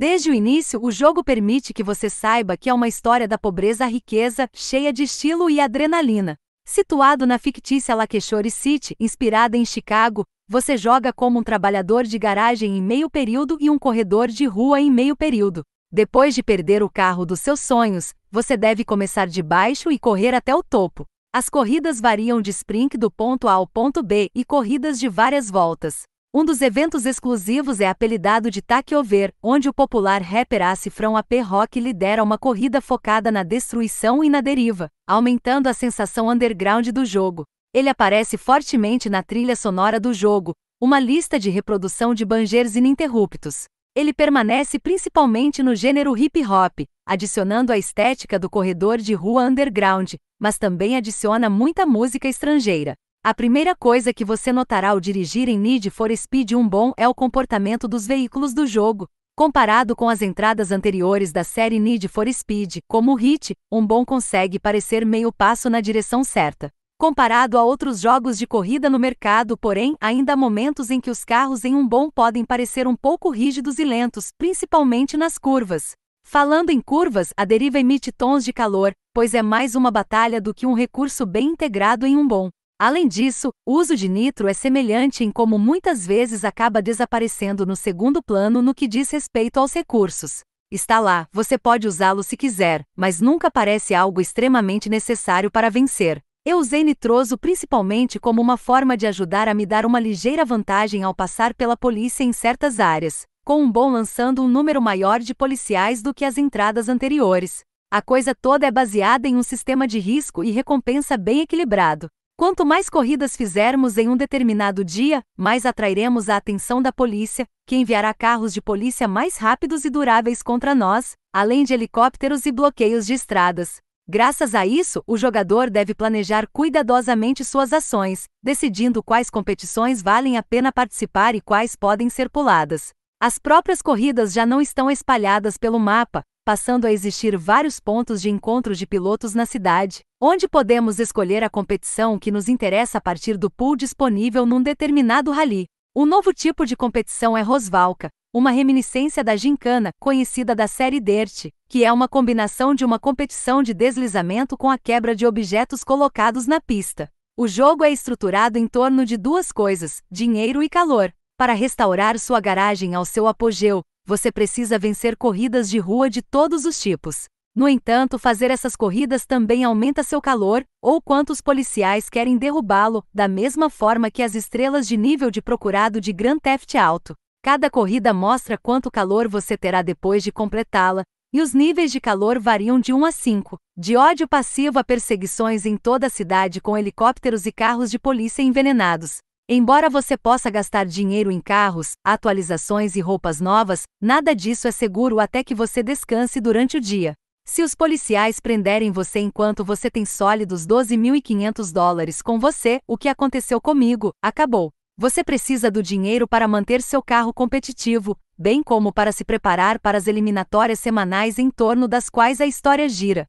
Desde o início, o jogo permite que você saiba que é uma história da pobreza à riqueza, cheia de estilo e adrenalina. Situado na fictícia Lakeshore City, inspirada em Chicago, você joga como um trabalhador de garagem em meio período e um corredor de rua em meio período. Depois de perder o carro dos seus sonhos, você deve começar de baixo e correr até o topo. As corridas variam de sprint do ponto A ao ponto B e corridas de várias voltas. Um dos eventos exclusivos é apelidado de Takeover, onde o popular rapper Acifrão AP Rock lidera uma corrida focada na destruição e na deriva, aumentando a sensação underground do jogo. Ele aparece fortemente na trilha sonora do jogo, uma lista de reprodução de bangers ininterruptos. Ele permanece principalmente no gênero hip hop, adicionando a estética do corredor de rua underground, mas também adiciona muita música estrangeira. A primeira coisa que você notará ao dirigir em Need for Speed 1 bom é o comportamento dos veículos do jogo. Comparado com as entradas anteriores da série Need for Speed, como o Hit, um bom consegue parecer meio passo na direção certa. Comparado a outros jogos de corrida no mercado, porém, ainda há momentos em que os carros em um bom podem parecer um pouco rígidos e lentos, principalmente nas curvas. Falando em curvas, a deriva emite tons de calor, pois é mais uma batalha do que um recurso bem integrado em um bom. Além disso, o uso de nitro é semelhante em como muitas vezes acaba desaparecendo no segundo plano no que diz respeito aos recursos. Está lá, você pode usá-lo se quiser, mas nunca parece algo extremamente necessário para vencer. Eu usei nitroso principalmente como uma forma de ajudar a me dar uma ligeira vantagem ao passar pela polícia em certas áreas, com um bom lançando um número maior de policiais do que as entradas anteriores. A coisa toda é baseada em um sistema de risco e recompensa bem equilibrado. Quanto mais corridas fizermos em um determinado dia, mais atrairemos a atenção da polícia, que enviará carros de polícia mais rápidos e duráveis contra nós, além de helicópteros e bloqueios de estradas. Graças a isso, o jogador deve planejar cuidadosamente suas ações, decidindo quais competições valem a pena participar e quais podem ser puladas. As próprias corridas já não estão espalhadas pelo mapa, passando a existir vários pontos de encontro de pilotos na cidade, onde podemos escolher a competição que nos interessa a partir do pool disponível num determinado rally. O novo tipo de competição é Rosvalka, uma reminiscência da gincana, conhecida da série Dirt, que é uma combinação de uma competição de deslizamento com a quebra de objetos colocados na pista. O jogo é estruturado em torno de duas coisas: dinheiro e calor. Para restaurar sua garagem ao seu apogeu, você precisa vencer corridas de rua de todos os tipos. No entanto, fazer essas corridas também aumenta seu calor, ou quantos policiais querem derrubá-lo, da mesma forma que as estrelas de nível de procurado de Grand Theft Auto. Cada corrida mostra quanto calor você terá depois de completá-la, e os níveis de calor variam de 1 a 5, de ódio passivo a perseguições em toda a cidade com helicópteros e carros de polícia envenenados. Embora você possa gastar dinheiro em carros, atualizações e roupas novas, nada disso é seguro até que você descanse durante o dia. Se os policiais prenderem você enquanto você tem sólidos 12.500 dólares com você, o que aconteceu comigo, acabou. Você precisa do dinheiro para manter seu carro competitivo, bem como para se preparar para as eliminatórias semanais em torno das quais a história gira.